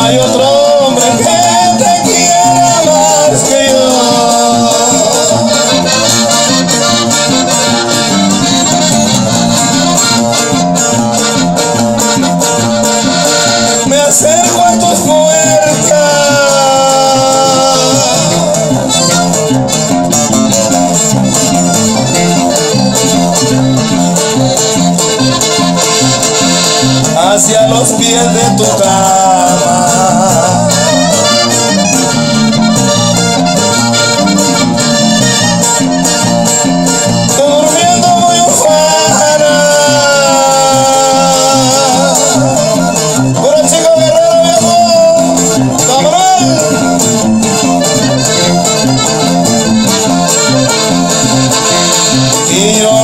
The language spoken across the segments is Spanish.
hay otro hombre que te quiera más que yo. Me acerco a tus puertas. hacia los pies de tu cama.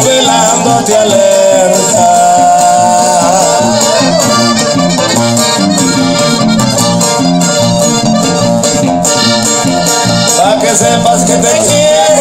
Velándote alerta. Pa' que sepas que te quiero.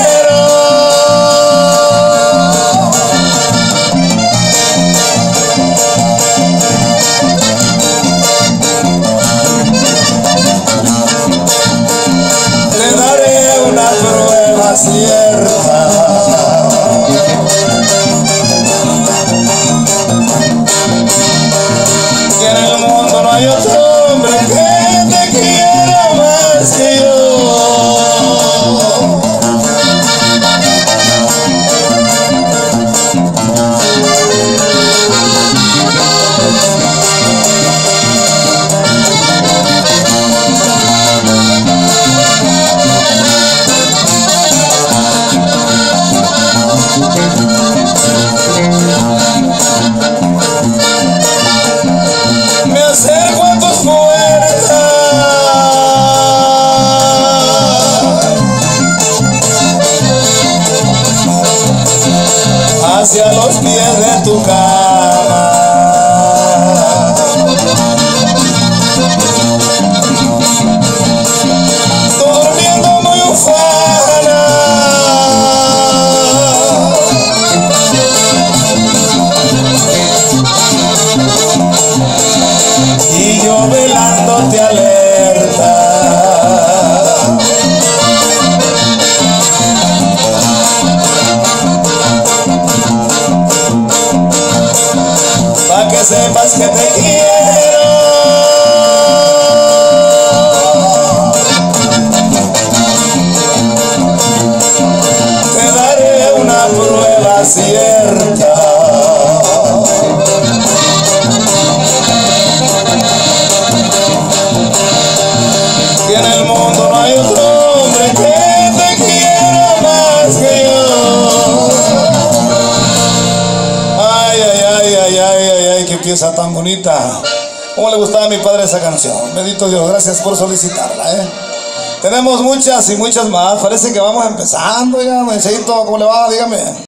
Hacia los pies de tu cama. Sepas que te quiero. Te daré una prueba cierta. Pieza tan bonita. ¿Cómo le gustaba a mi padre esa canción? Bendito Dios, gracias por solicitarla, ¿eh? Tenemos muchas y muchas más. Parece que vamos empezando ya, Mencito, ¿cómo le va? Dígame.